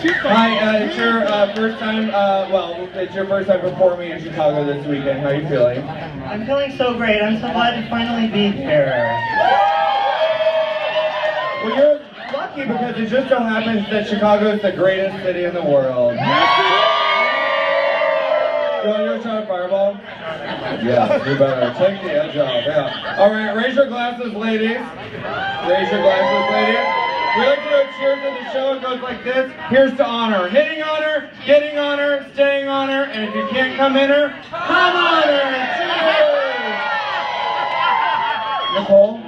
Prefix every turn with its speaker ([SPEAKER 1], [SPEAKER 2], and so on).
[SPEAKER 1] Hi, uh, it's your uh, first time, uh, well, it's your first time performing in Chicago this weekend. How are you feeling?
[SPEAKER 2] I'm feeling so great. I'm so glad to finally be here.
[SPEAKER 1] Well, you're lucky because it just so happens that Chicago is the greatest city in the world. You want to go try a fireball? Yeah, you better. Take the edge off, yeah. All right, raise your glasses, ladies. Raise your glasses, ladies. We like to do a cheers at the show. It goes like this. Here's to honor. Hitting honor, getting honor, staying honor, and if you can't come in her, come on her. Cheers! Nicole?